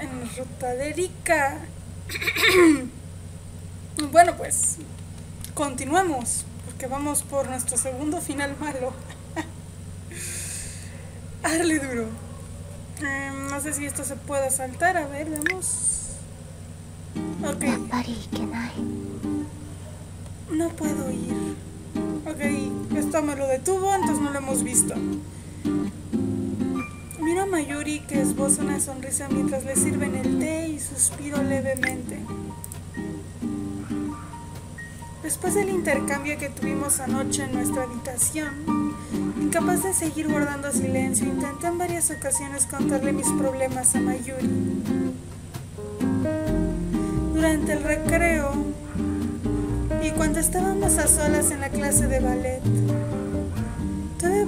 en ruta de Erika. bueno, pues continuemos, porque vamos por nuestro segundo final malo. A duro. Em, no sé si esto se puede saltar, a ver, vemos. Ok. No puedo ir. Ok, esto me lo detuvo, entonces no lo hemos visto. Mayuri que esboza una sonrisa mientras le sirven el té y suspiro levemente. Después del intercambio que tuvimos anoche en nuestra habitación, incapaz de seguir guardando silencio, intenté en varias ocasiones contarle mis problemas a Mayuri. Durante el recreo, y cuando estábamos a solas en la clase de ballet,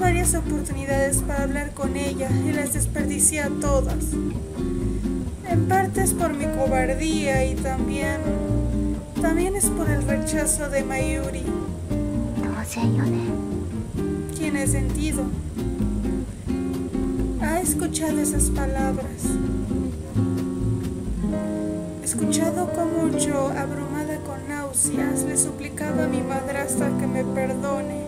varias oportunidades para hablar con ella y las desperdicié a todas. En parte es por mi cobardía y también... También es por el rechazo de Mayuri. ¿Quién es sentido? Ha escuchado esas palabras. Escuchado como yo, abrumada con náuseas, le suplicaba a mi madrastra que me perdone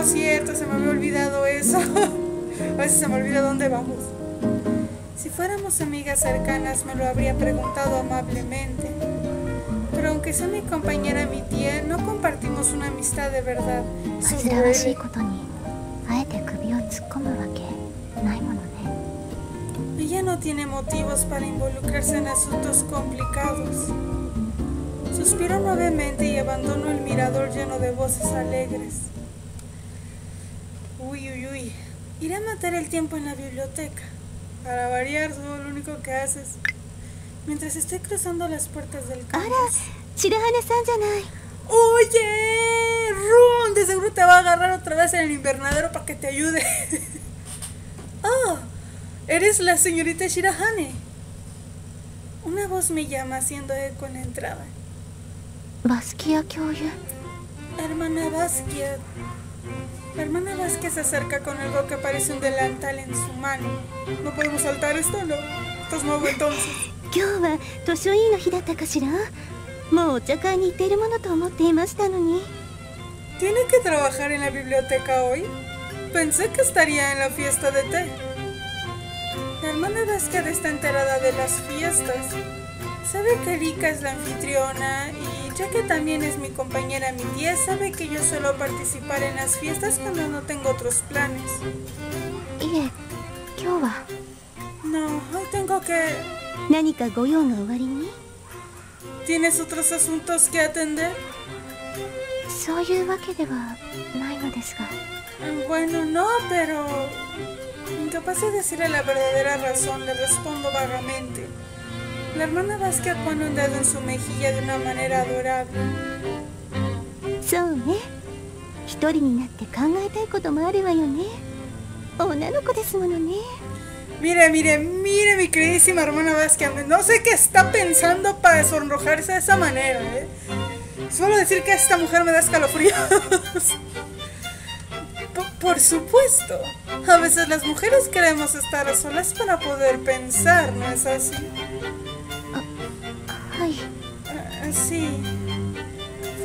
no, cierto, se me había olvidado eso. A veces se me olvida dónde vamos. Si fuéramos amigas cercanas, me lo habría preguntado amablemente. Pero aunque sea mi compañera mi tía, no compartimos una amistad de verdad. Ella no tiene motivos para involucrarse en asuntos complicados. Suspiró nuevamente y abandonó el mirador lleno de voces alegres. Uy, uy, uy. Iré a matar el tiempo en la biblioteca. Para variar, solo lo único que haces. Mientras estoy cruzando las puertas del campus. ¡Ahora! ¡Shirahane-san janai! ¡Oye! ¡Run! De seguro te va a agarrar otra vez en el invernadero para que te ayude. ¡Oh! Eres la señorita Shirahane. Una voz me llama haciendo eco en la entrada. Basquiat Kyoyu. Hermana Basquiat. La hermana Vázquez se acerca con algo que parece un delantal en su mano. ¿No podemos saltar esto? No. Esto es nuevo entonces. 今日は図書委員の日だったかしらもうお茶会に行っているものと思っていましたのに ¿Tiene que trabajar en la biblioteca hoy? Pensé que estaría en la fiesta de té. La hermana Vázquez está enterada de las fiestas. Sabe que Erika es la anfitriona y ya que también es mi compañera mi tía, sabe que yo suelo participar en las fiestas cuando no tengo otros planes. Ie, ¿kyou wa? No, hoy tengo que... ¿Tienes otros asuntos que atender? No. Ah, bueno, no, pero... Incapaz de decirle la verdadera razón, le respondo vagamente. La hermana Basquiat pone un dedo en su mejilla de una manera adorable. そうね一人になって考えたいこともあるわよね女の子ですものね Mire, mire, mire mi queridísima hermana Basquiat. No sé qué está pensando para sonrojarse de esa manera, ¿eh? Solo decir que esta mujer me da escalofríos. Por, por supuesto. A veces las mujeres queremos estar a solas para poder pensar, ¿no es así? Ah, sí.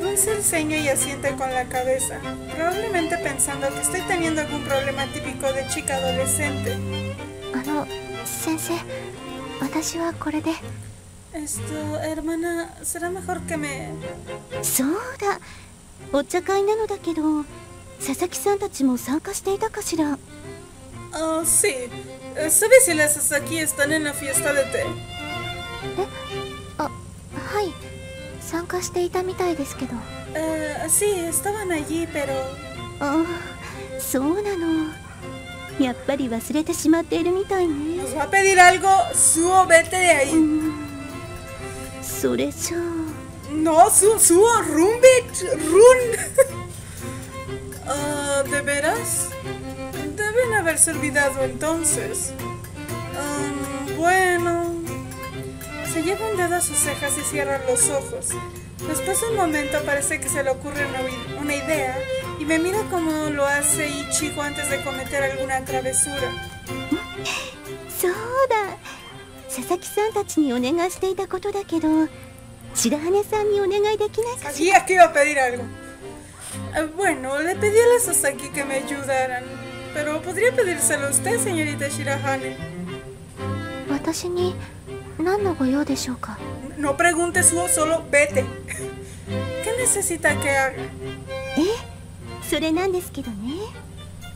Frunce el ceño y asiente con la cabeza, probablemente pensando que estoy teniendo algún problema típico de chica adolescente. あの先生私はこれで Esto, hermana, será mejor que me... そうだお茶会なのだけど佐々木さんたちも参加していたかしら Oh, sí. Eh, ¿Sabes si las Sasaki están en la fiesta de té? あはい 参加していたみたいですけど Eh, sí, estaban allí, pero... あそうなのやっぱり忘れてしまっているみたいね ¿Nos va a pedir algo? Suo, vete de う ahí. んそれじゃあ No, Suo, Suo, run, bitch, run. Ah, ¿De veras? Deben haberse olvidado entonces. Ah, bueno. Se lleva un dedo a sus cejas y cierra los ojos. Después de un momento parece que se le ocurre una, ui- una idea y me mira como lo hace Ichigo antes de cometer alguna travesura. そうだ佐々木さんたちにお願いしていたことだけど白羽さんにお願いできないかしら Sabía que iba a pedir algo. Eh, Bueno, le pedí a la Sasaki que me ayudaran, pero podría pedírselo a usted, señorita Shirahane. 私に no pregunte Suo, solo vete. ¿Qué necesita que haga? ¿Eh?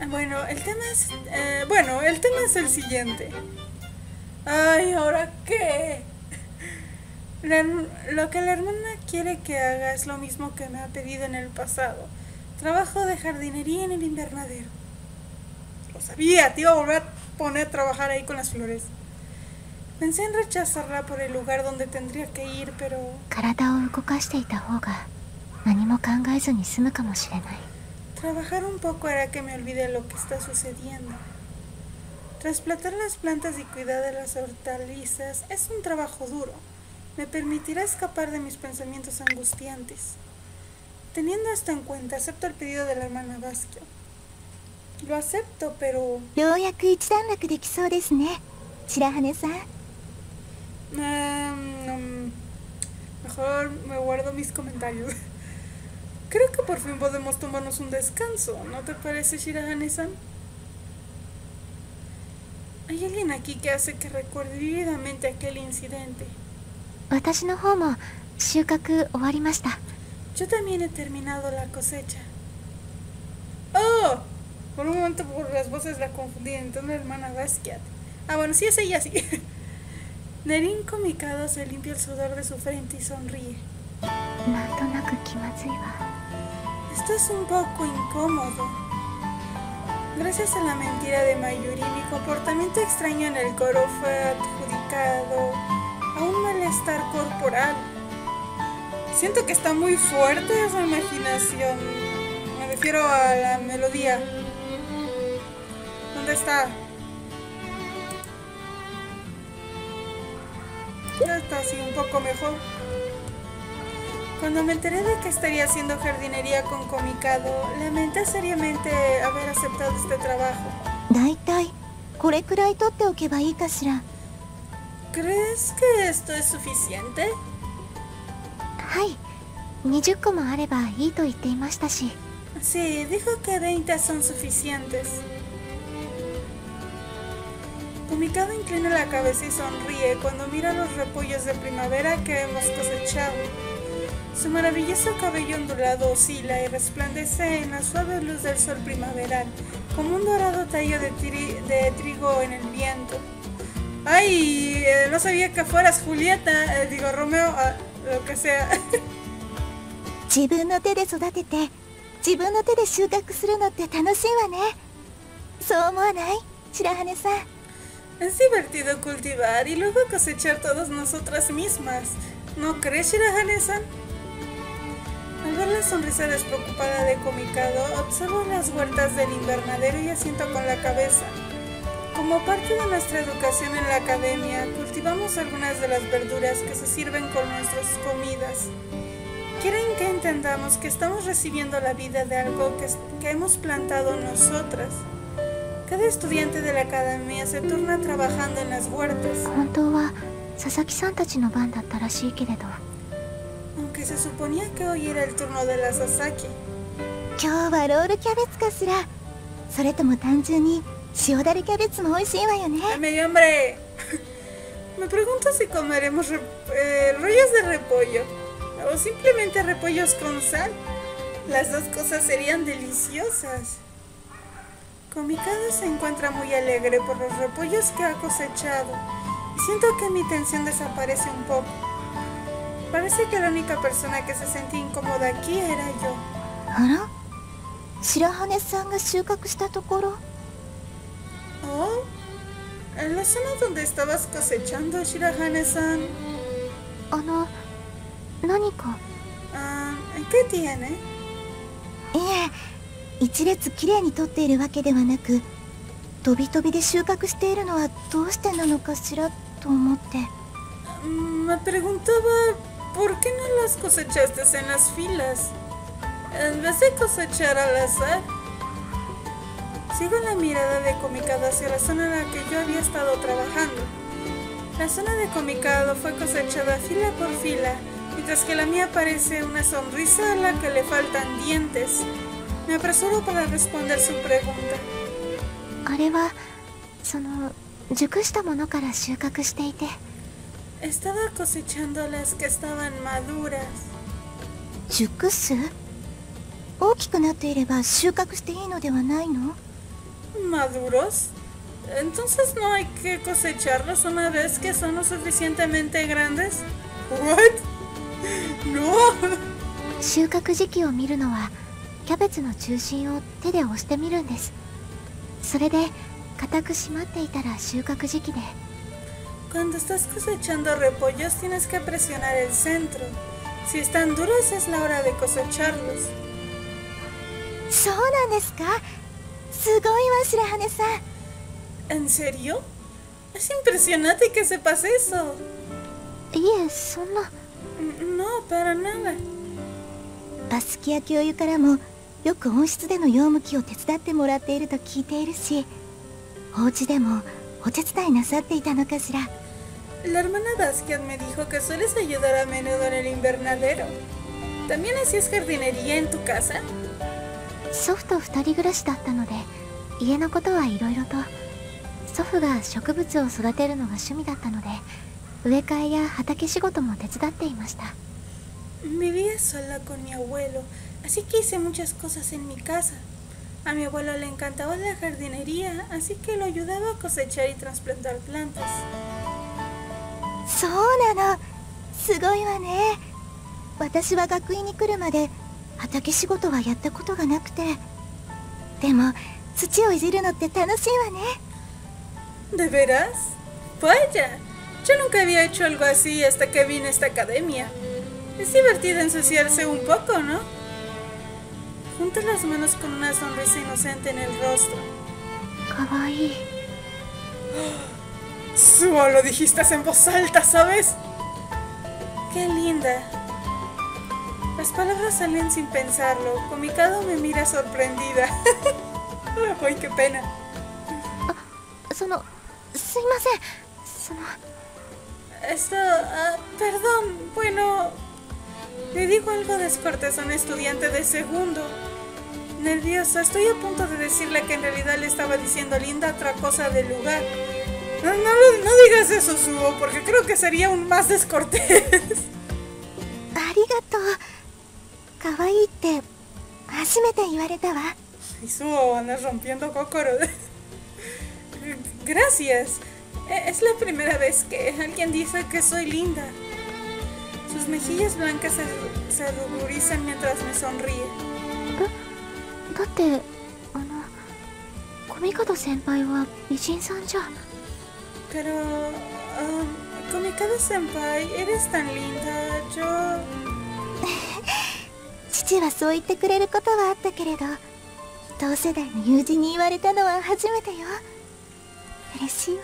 Bueno, el tema es... eh, bueno, el tema es el siguiente. Ay, ¿ahora qué? La lo que la hermana quiere que haga es lo mismo que me ha pedido en el pasado. Trabajo de jardinería en el invernadero. Lo sabía, te iba a volver a poner a trabajar ahí con las flores. Pensé en rechazarla por el lugar donde tendría que ir, pero 体を動かしていた方が何も考えずに済むかもしれない Trabajar un poco hará que me olvide lo que está sucediendo. Trasplantar las plantas y cuidar de las hortalizas es un trabajo duro. Me permitirá escapar de mis pensamientos angustiantes. Teniendo esto en cuenta, acepto el pedido de la hermana Basquio. Lo acepto, pero... ようやく一段落できそうですね白羽さん Um, mejor me guardo mis comentarios. Creo que por fin podemos tomarnos un descanso, ¿no te parece, Shirahane-san? Hay alguien aquí que hace que recuerde vividamente aquel incidente. Yo también he terminado la cosecha. ¡Oh! Por un momento por las voces la confundí, entonces la hermana Basquiat. Ah, bueno, sí es ella, sí. Nerín Komikado se limpia el sudor de su frente y sonríe. Esto es un poco incómodo. Gracias a la mentira de Mayuri, mi comportamiento extraño en el coro fue adjudicado a un malestar corporal. Siento que está muy fuerte esa imaginación. Me refiero a la melodía. ¿Dónde está? Ya está así un poco mejor. Cuando me enteré de que estaría haciendo jardinería con Comicado, lamenté seriamente haber aceptado este trabajo. Daitai, ¿Crees que esto es suficiente? Hai, 20. Sí, dijo que 20 son suficientes. Comicado inclina la cabeza y sonríe cuando mira los repollos de primavera que hemos cosechado. Su maravilloso cabello ondulado oscila y resplandece en la suave luz del sol primaveral, como un dorado tallo de, tri- de trigo en el viento. ¡Ay! eh, no sabía que fueras Julieta, eh, digo Romeo, ah, lo que sea. 自分の手で育てて自分の手で収穫するのって楽しいわねそう思わない白羽さん es divertido cultivar y luego cosechar todas nosotras mismas. ¿No crees, Shirahane-san? Al ver la sonrisa despreocupada de Komikado, observo las huertas del invernadero y asiento con la cabeza. Como parte de nuestra educación en la academia, cultivamos algunas de las verduras que se sirven con nuestras comidas. Quieren que entendamos que estamos recibiendo la vida de algo que, que hemos plantado nosotras. Cada estudiante de la academia se turna trabajando en las huertas. 本当は佐々木さんたちの番だったらしいけれど Aunque se suponía que hoy era el turno de la Sasaki. 今日はロールキャベツかしらそれとも単純に塩だれキャベツも美味しいわよね ¡Ay, me dio hambre! Me pregunto si comeremos rep- eh, rollos de repollo o simplemente repollos con sal. Las dos cosas serían deliciosas. Comicada se encuentra muy alegre por los repollos que ha cosechado. Siento que mi tensión desaparece un poco. Parece que la única persona que se sentía incómoda aquí era yo. ¿Ara? ¿Shirahane-san ga shukaku tokoro? ¿Oh? ¿En la zona donde estabas cosechando, Shirahane-san? Ano... ¿Nani Ah, ¿qué tiene? 一列きれいに取っているわけではなく飛び飛びで収穫しているのはどうしてなのかしらと思って Mm, Me preguntaba por qué no las cosechaste en las filas, en vez de cosechar al azar. Sigo la mirada de Comicado hacia la zona en la que yo había estado trabajando. La zona de Comicado fue cosechada fila por fila, mientras que la mía parece una sonrisa a la que le faltan dientes. Me apresuro para responder su pregunta. あれはその熟したものから収穫していて Estaba cosechando las que estaban maduras. 熟す大きくなっていれば収穫していいのではないの ¿Maduros? Entonces no hay que cosecharlos una vez que son lo suficientemente grandes. ¿What? No. 収穫時期を見るのはキャベツの中心を手で押してみるんですそれで固く締まっていたら収穫時期で Cuando estás cosechando repollos tienes que presionar el centro. Si están duros es la hora de cosecharlos. そうなんですかすごいわ白羽さん ¿En serio? Es impresionante que sepas eso. いえそんな Mm, No, para nada. バスキア教諭からもよく温室での養務機を手伝ってもらっていると聞いているしお家でもお手伝いなさっていたのかしら La hermana Basquiat me dijo que sueles ayudar a menudo en el invernadero. ¿También hacías jardinería en tu casa? 祖父と二人暮らしだったので家のことはいろいろと祖父が植物を育てるのが趣味だったので植え替えや畑仕事も手伝っていました Vivía sola con mi abuelo, así que hice muchas cosas en mi casa. A mi abuelo le encantaba la jardinería, así que lo ayudaba a cosechar y trasplantar plantas. そうなのすごいわね私は学院に来るまで畑仕事はやったことがなくてでも土をいじるのって楽しいわね ¿De veras? Vaya, yo nunca había hecho algo así hasta que vine a esta academia. Es divertido ensuciarse un poco, ¿no? Junta las manos con una sonrisa inocente en el rostro. ¡Kawaii! ¡Suo! Lo dijiste en voz alta, ¿sabes? ¡Qué linda! Las palabras salen sin pensarlo. Comicado me mira sorprendida. ¡Ay, qué pena! Ah, sono... ¡Suimase! Sono... Esto... Ah, perdón, bueno... Le dijo algo de descortés a un estudiante de segundo nerviosa. Estoy a punto de decirle que en realidad le estaba diciendo linda otra cosa del lugar. No, no, no digas eso, Suo, porque creo que sería un más descortés. Arigato. Kawaii te. Hashimete iwareta wa. Y rompiendo Kokoro. Gracias. E, es la primera vez que alguien dice que soy linda. Sus mejillas blancas se, se ruborizan mientras me sonríe. だってあのコミカド先輩は美人さんじゃ Pero, um, Komikado Senpai, eres tan linda. Yo. 父はそう言ってくれることはあったけれど同世代の友人に言われたのは初めてよ嬉しいわ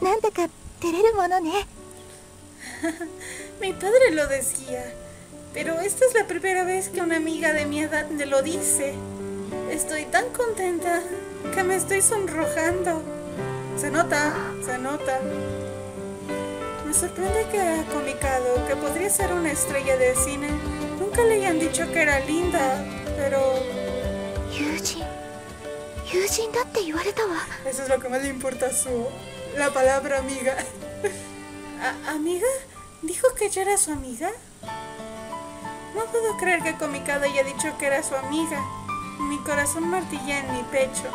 うんなんだか照れるものね Mi padre lo decía, Pero esta es la primera vez que una amiga de mi edad me lo dice. Estoy tan contenta que me estoy sonrojando. Se nota, se nota. Me sorprende que a Comicado, que podría ser una estrella de cine, nunca le hayan dicho que era linda, pero... Eso es lo que más le importa su... la palabra amiga. ¿Amiga? ¿Dijo que yo era su amiga? No puedo creer que Komikado haya dicho que era su amiga. Mi corazón martilla en mi pecho.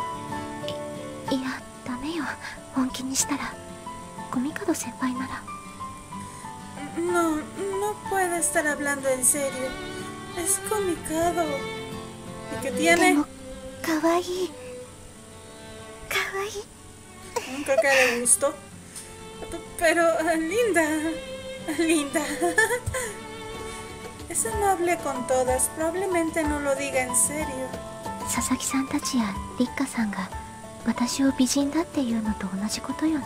No, no puede estar hablando en serio. Es Komikado. ¿Y qué tiene? Kawaii. Kawaii. Creo que le gustó. Pero, linda. Linda. linda. Es amable con todas. Probablemente no lo diga en serio. 佐々木さんたちやリッカさんが私を美人だっていうのと同じことよね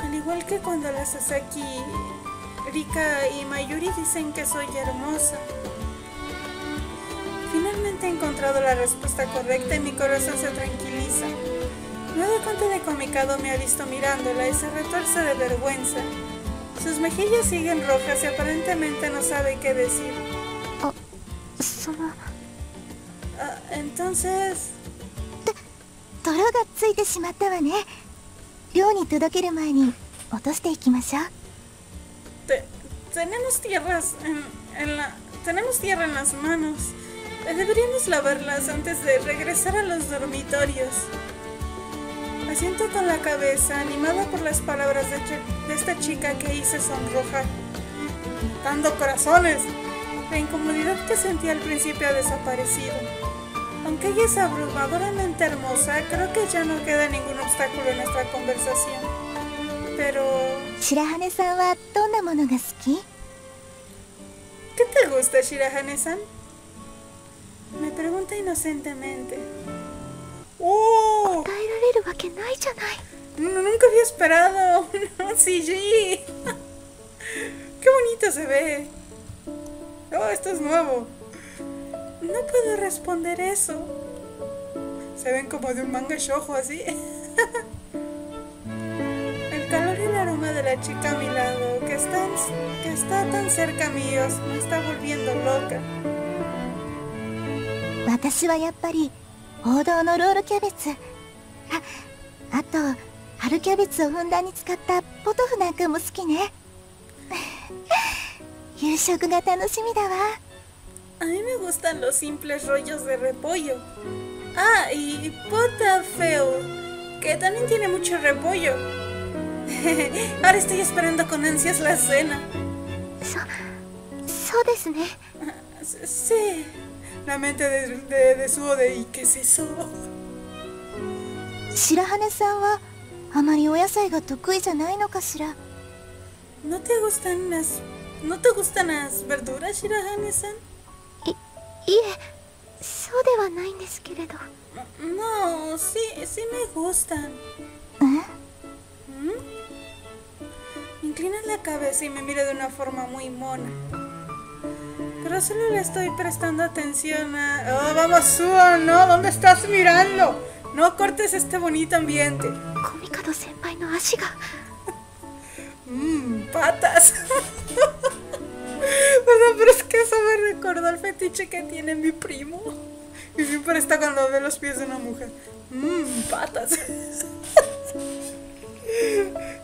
Al igual que cuando la Sasaki, Rika y Mayuri dicen que soy hermosa. Finalmente he encontrado la respuesta correcta y mi corazón se tranquiliza. Me doy cuenta de que Komikado me ha visto mirándola y se retuerce de vergüenza. Sus mejillas siguen rojas y aparentemente no sabe qué decir. その Ah, entonces, 泥がついてしまったわね寮に届ける前に落としていきましょう te- tenemos tierras en, en la, tenemos tierra en las manos. Deberíamos lavarlas antes de regresar a los dormitorios. Me siento con la cabeza animada por las palabras de, esta chica que hice sonrojar. ¡Dando corazones! La incomodidad que sentí al principio ha desaparecido. Aunque ella es abrumadoramente hermosa, creo que ya no queda ningún obstáculo en nuestra conversación. Pero... ¿Shirahane-san ¿Qué te gusta, Shirahane-san? Me pregunta inocentemente. ¡Oh! Nunca había esperado un CG. ¡Qué bonito se ve! ¡Oh, esto es nuevo! No puedo responder eso. Se ven como de un manga shojo así. El calor y el aroma de la chica a mi lado, que, que está tan cerca míos, me está volviendo loca. 王道のロールキャベツああと春キャベツをふんだんに使ったポトフなんかも好きね夕食が楽しみだわ A mí me gustan los simples rollos de repollo. Ah, y pota feo, que también tiene mucho repollo. Ahora estoy esperando con ansias la cena. そそうですね S- Sí. La mente de, de, de Suo de ¿y qué es eso? 白羽さんはあまりお野菜が得意じゃないのかしら ¿No te gustan las... ¿No te gustan las verduras, Shirahane-san? いいえそうではないんですけれど No, sí, sí me gustan. え ¿Mm? Inclina la cabeza y me mira de una forma muy mona. Pero solo le estoy prestando atención a... Oh, vamos, Suo, ¿no? ¿Dónde estás mirando? No cortes este bonito ambiente. Mmm, patas. Bueno, pero es que eso me recordó el fetiche que tiene mi primo. Y siempre está cuando ve los pies de una mujer. Mmm, patas.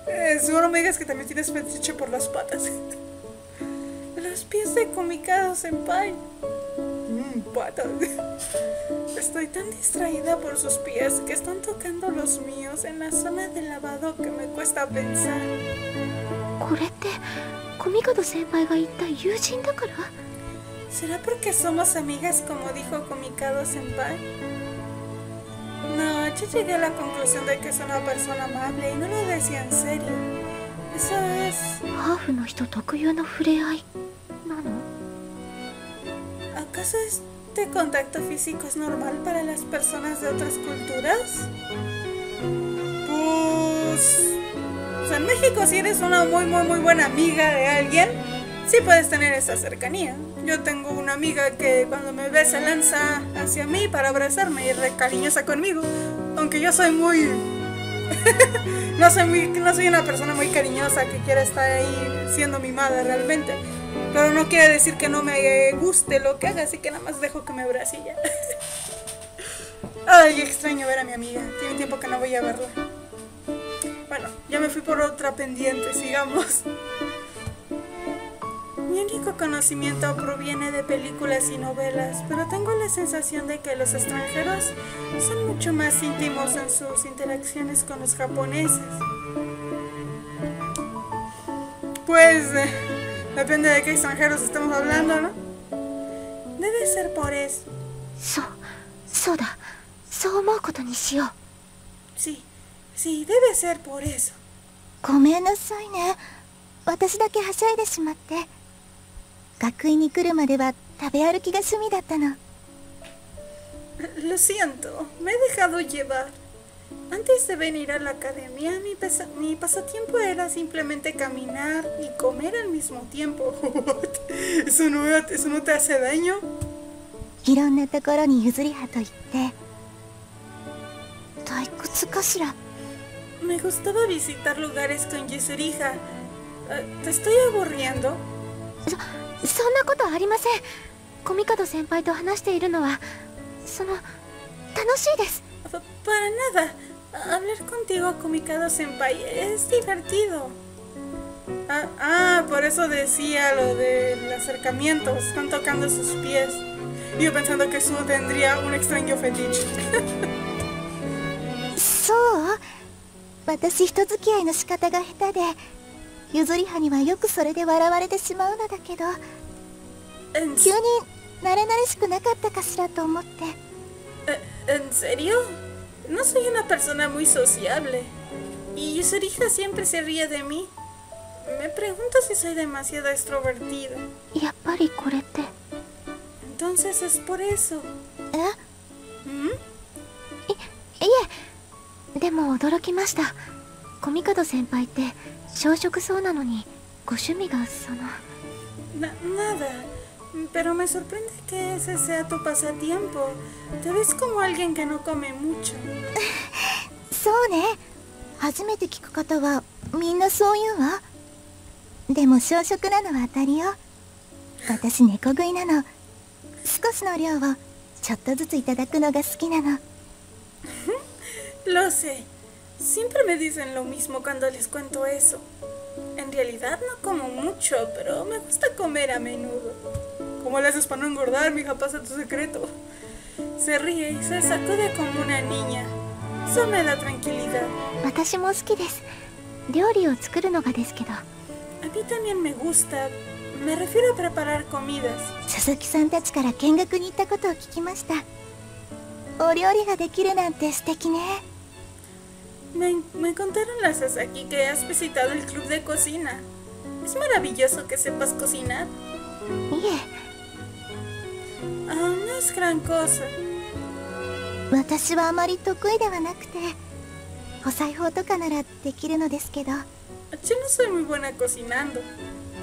eh, seguro me digas que también tienes fetiche por las patas los pies de Komikado Senpai. Mmm, patas. Estoy tan distraída por sus pies que están tocando los míos en la zona de lavado que me cuesta pensar. ¿Será porque somos amigas como dijo Komikado Senpai? No, yo llegué a la conclusión de que es una persona amable y no lo decía en serio. Eso es... ¿Acaso este contacto físico es normal para las personas de otras culturas? Pues... O sea, en México si eres una muy muy muy buena amiga de alguien, sí puedes tener esa cercanía. Yo tengo una amiga que cuando me ve se lanza hacia mí para abrazarme y es re cariñosa conmigo. Aunque yo soy muy... no, soy muy... no soy una persona muy cariñosa que quiera estar ahí siendo mimada realmente. Pero no quiere decir que no me guste lo que haga, así que nada más dejo que me abrace. Ay, extraño ver a mi amiga. Tiene tiempo que no voy a verla. Bueno, ya me fui por otra pendiente, sigamos. Mi único conocimiento proviene de películas y novelas, pero tengo la sensación de que los extranjeros son mucho más íntimos en sus interacciones con los japoneses. Pues eh, depende de qué extranjeros estamos hablando, ¿no? Debe ser por eso. そうそうだそう思うことにしよう Sí, sí, debe ser por eso. ごめんなさいね私だけはしゃいでしまって学院に来るまでは食べ歩きが趣味だったの Lo siento, me he dejado llevar. Antes de venir a la academia, mi, pasa- mi pasatiempo era simplemente caminar y comer al mismo tiempo. ¿Eso no, ¿Eso no te hace daño? いろんなところに譲り派と言って退屈かしら Me gustaba visitar lugares con Yuzuriha. Eh, ¿Te estoy aburriendo? そそんなことありませんコミカド先輩と話しているのはその楽しいです Pa- Para nada. Hablar contigo, Komikado Senpai, es divertido. Ah, ah, por eso decía lo del acercamiento. Están tocando sus pies. Yo pensando que Su tendría un extraño fetiche. そう私人付き合いの仕方が下手で譲り派にはよくそれで笑われてしまうのだけど ¿En, 急に慣れ慣れしくなかったかしらと思って eh, ¿En serio? No soy una persona muy sociable. Y Yuzuriha siempre se ríe de mí. Me pregunto si soy demasiado extrovertida. やっぱりこれって Entonces es por eso. え ¿Mm? いいえでも驚きましたコミカド先輩って小食そうなのにご趣味がその Na- nada. Pero me sorprende que ese sea tu pasatiempo. Te ves como alguien que no come mucho. そうね初めて聞く方はみんなそう言うわでも小食なのは当たりよ私猫食いなの少しの量をちょっとずついただくのが好きなの Lo sé. Siempre me dicen lo mismo cuando les cuento eso. En realidad no como mucho, pero me gusta comer a menudo. ¿Cómo le haces para no engordar, mija? Pasa tu secreto. Se ríe y se sacude como una niña. Eso me da tranquilidad. 私も好きです料理を作るのがですけど A mí también me gusta. Me refiero a preparar comidas. 鈴木さんたちから見学に行ったことを聞きましたお料理ができるなんて素敵ね Me, me contaron las Sasaki que has visitado el club de cocina. Es maravilloso que sepas cocinar. いえ Ah, no es gran cosa. 私はあまり得意ではなくてお裁縫とかならできるのですけど Yo no soy muy buena cocinando.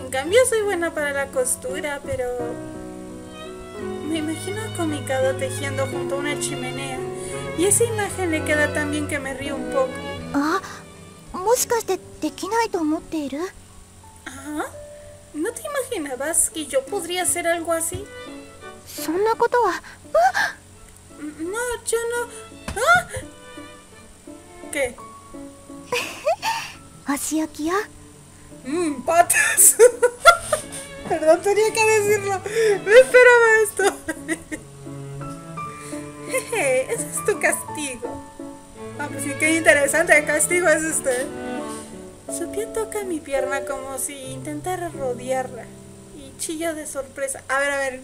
En cambio soy buena para la costura, pero... Me imagino a Komikado tejiendo junto a una chimenea. Y esa imagen le queda tan bien que me río un poco. あもしかしてできないと思っている ¿Ah? ¿No te imaginabas que yo podría hacer algo así? そんなことは Mm, No, yo no... ¡Ah! ¿Qué? お仕置きよ Mmm, patas. Perdón, tenía que decirlo. No esperaba esto. Jeje, ese es tu castigo. Ah, pues sí, qué interesante castigo es este. Su pie toca mi pierna como si intentara rodearla. Y chillo de sorpresa. A ver, a ver.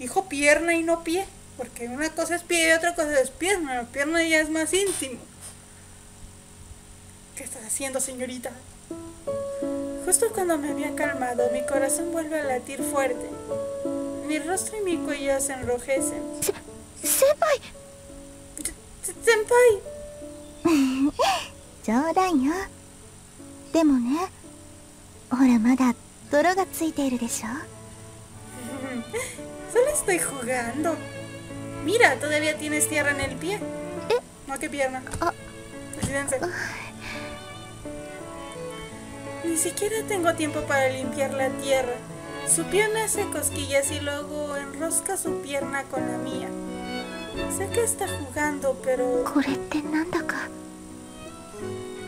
Dijo pierna y no pie. Porque una cosa es pie y otra cosa es pierna, la pierna ya es más íntimo. ¿Qué estás haciendo, señorita? Justo cuando me había calmado, mi corazón vuelve a latir fuerte. Mi rostro y mi cuello se enrojecen. 先輩 Se- Senpai, 冗談よでもねほらまだ泥がついているでしょ Solo estoy jugando. Mira, todavía tienes tierra en el pie. No, qué pierna. Pues ni siquiera tengo tiempo para limpiar la tierra. Su pierna hace cosquillas y luego enrosca su pierna con la mía. Sé que está jugando, pero...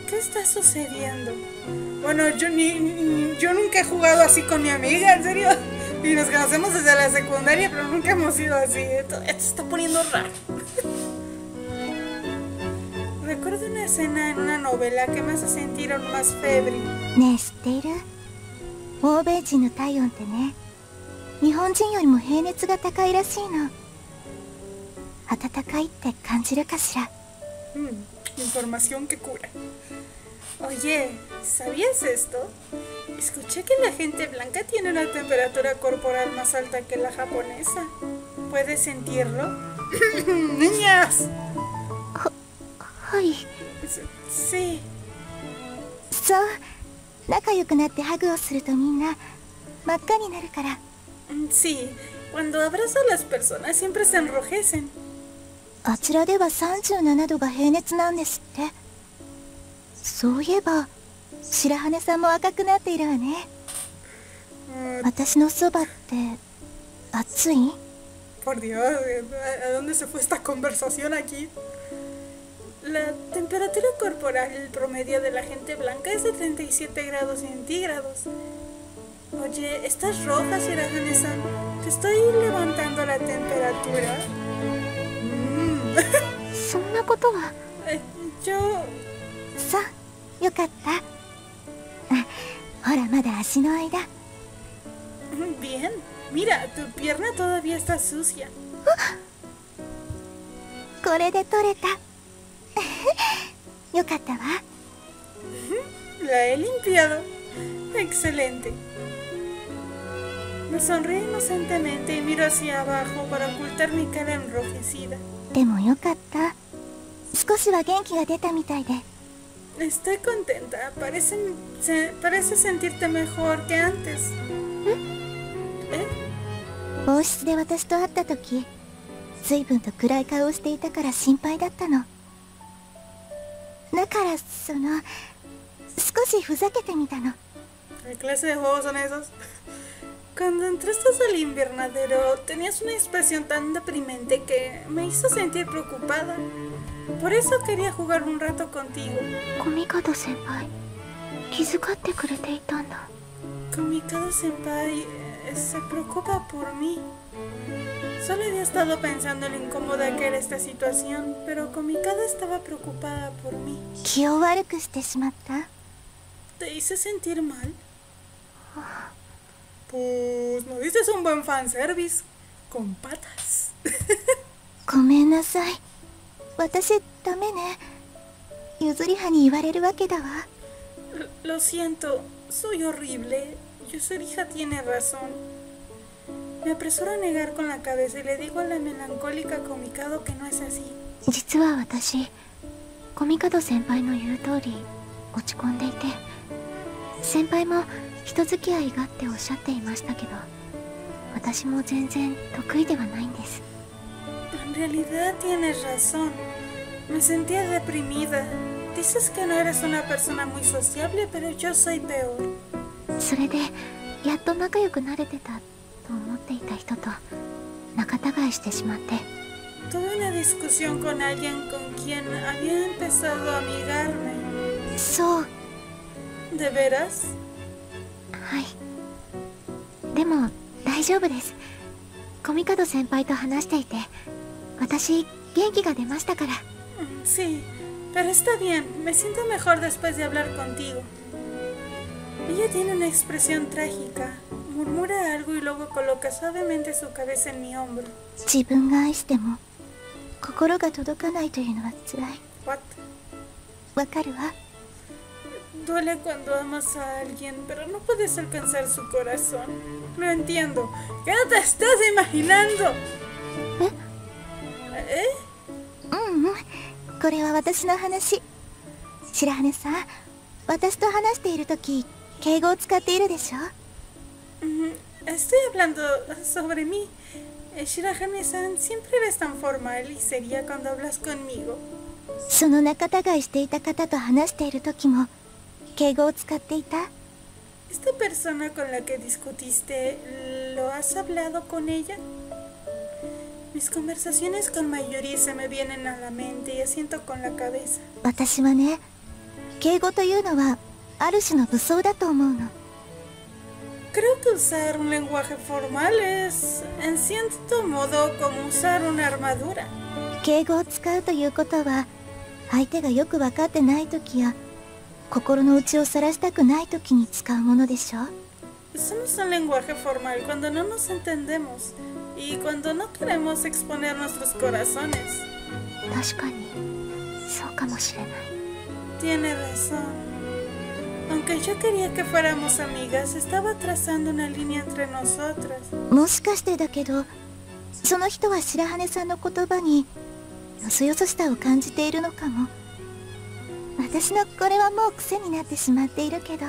¿Qué está sucediendo? Bueno, yo, ni, yo nunca he jugado así con mi amiga, en serio. Y nos conocemos desde la secundaria, pero nunca hemos sido así. Esto, esto se está poniendo raro. Recuerdo una escena en una novela que me hace sentir aún más febril. ねえ知っている欧米人の体温ってね日本人よりも平熱が高いらしいの暖かいって感じるかしら Mm, información que cura. Oye, ¿sabías esto? Escuché que la gente blanca tiene una temperatura corporal más alta que la japonesa. ¿Puedes sentirlo? ¡Niñas! はい Sí. そう仲良くなってハグをするとみんな真っ赤になるから Mm, Sí, cuando abrazo a las personas siempre se enrojecen. あちらでは37度が平熱なんですってそういえば 白羽さんも赤くなっているわね Mm, 私のそばって暑い por Dios, ¿a a dónde se fue esta conversación aquí? La temperatura corporal promedio de la gente blanca es de 37 grados centígrados. Oye, estás roja, Shirahane-san. Te estoy levantando la temperatura. Mm, そんなことは eh, Yo そうよかったあほらまだ足の間 Bien. Mira, tu pierna todavía está sucia. これで取れたよかったわ La he limpiado. Excelente. Me sonríe inocentemente y miro hacia abajo para ocultar mi cara enrojecida. でもよかった少しは元気が出たみたいで Estoy contenta. Parece, se- parece sentirte mejor que antes. ¿Eh? 防室で私と会った時随分と暗い顔をしていたから心配だったのだからその少しふざけてみたの ¿Qué clase de juegos son esos? Cuando entraste al invernadero tenías una expresión tan deprimente que me hizo sentir preocupada. Por eso quería jugar un rato contigo. コミカド先輩気遣ってくれていたんだ Komikado Senpai eh, se preocupa por mí. Solo había estado pensando en lo incómoda que era esta situación, pero Komikado estaba preocupada por mí. 気を悪くしてしまった ¿Te hice sentir mal? Pues no diste un buen fanservice. Con patas. ごめんなさい 私ダメね譲り派に言われるわけだわ Lo siento, soy horrible. Yusurija tiene razón. Me apresuro a negar con la cabeza y le digo a la melancólica Komikado que no es así. 実は私コミカド先輩の言う通り落ち込んでいて先輩も人付き合いがっておっしゃっていましたけど私も全然得意ではないんです En realidad tienes razón. Me sentía deprimida. Dices que no eres una persona muy sociable, pero yo soy peor. それでやっと仲良くなれてたと思っていた人と仲違いしてしまって Tuve una discusión con alguien con quien había empezado a amigarme. そう ¿De veras? はいでも大丈夫ですコミカド先輩と話していて 私元気が出ましたから Mm, Sí, pero está bien. Me siento mejor después de hablar contigo. Ella tiene una expresión trágica. Murmura algo y luego coloca suavemente su cabeza en mi hombro. 自分が愛しても 心が届かないというのは辛い What? わかるわ Duele cuando amas a alguien, pero no puedes alcanzar su corazón. No entiendo. ¿Qué te estás imaginando? ¿Eh? うんうんこれは私の話白羽さん私と話している時敬語を使っているでしょ Mm, Estoy hablando sobre mí. Eh, Shirahane-san, siempre eres tan formal y seria cuando hablas conmigo. その仲違いしていた方と話している時も敬語を使っていた ¿Esta persona con la que discutiste, lo has hablado con ella? Mis conversaciones con Mayuri se me vienen a la mente y asiento con la cabeza. 私はね敬語というのはある種の武装だと思うの Creo que usar un lenguaje formal es, en cierto modo, como usar una armadura. 敬語を使うということは相手がよく分かってない時や心の内を晒したくない時に使うものでしょ Usamos un lenguaje formal cuando no nos entendemos y cuando no queremos exponer nuestros corazones. 確かにそうかもしれない Tiene razón. Aunque yo quería que fuéramos amigas, estaba trazando una línea entre nosotras. もしかしてだけどその人は白羽さんの言葉によそよそしさを感じているのかも私のこれはもう癖になってしまっているけど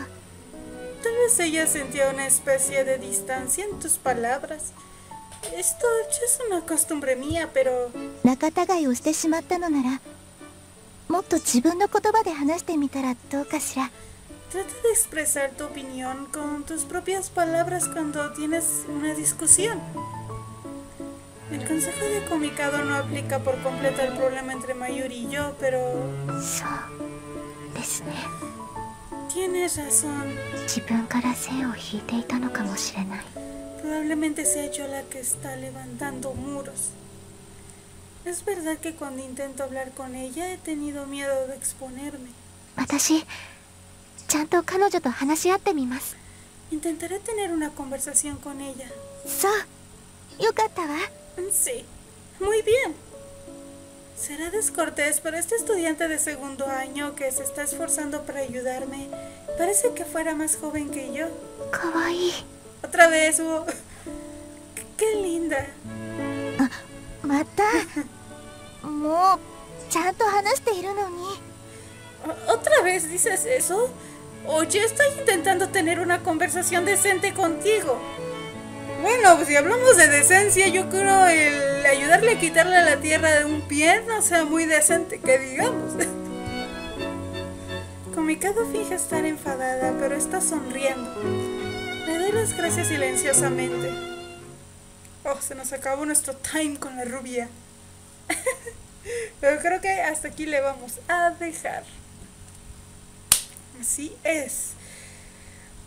Tal vez ella sentía una especie de distancia en tus palabras. Esto ya es una costumbre mía, pero 仲違いをしてしまったのならもっと自分の言葉で話してみたらどうかしら trata de expresar tu opinión con tus propias palabras cuando tienes una discusión. El consejo de Komikado no aplica por completo al problema entre Mayuri y yo, pero そうですね tienes razón. Probablemente sea yo la que está levantando muros. Es verdad que cuando intento hablar con ella he tenido miedo de exponerme. Intentaré tener una conversación con ella. Sí, muy bien. Será descortés, pero este estudiante de segundo año que se está esforzando para ayudarme parece que fuera más joven que yo. Otra vez, Hugo. Qué linda. Ah, Mata. Mo, chanto hanaste ¿Otra vez dices eso? Oye, estoy intentando tener una conversación decente contigo. Bueno, pues si hablamos de decencia, yo creo el ayudarle a quitarle la tierra de un pie no sea muy decente, que digamos. Komikado finge estar enfadada, pero está sonriendo. Gracias silenciosamente. Oh, se nos acabó nuestro time con la rubia. Pero creo que hasta aquí le vamos a dejar. Así es.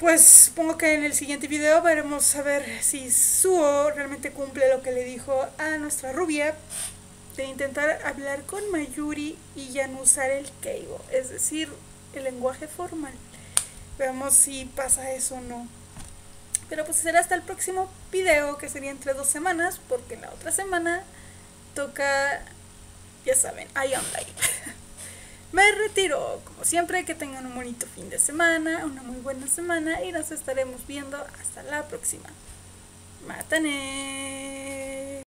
Pues supongo que en el siguiente video veremos a ver si Suo realmente cumple lo que le dijo a nuestra rubia de intentar hablar con Mayuri y ya no usar el keigo, es decir, el lenguaje formal. Veamos si pasa eso o no. Pero pues será hasta el próximo video, que sería entre dos semanas, porque la otra semana toca, ya saben, Ion Light. Me retiro, como siempre, que tengan un bonito fin de semana, una muy buena semana y nos estaremos viendo hasta la próxima. Matane.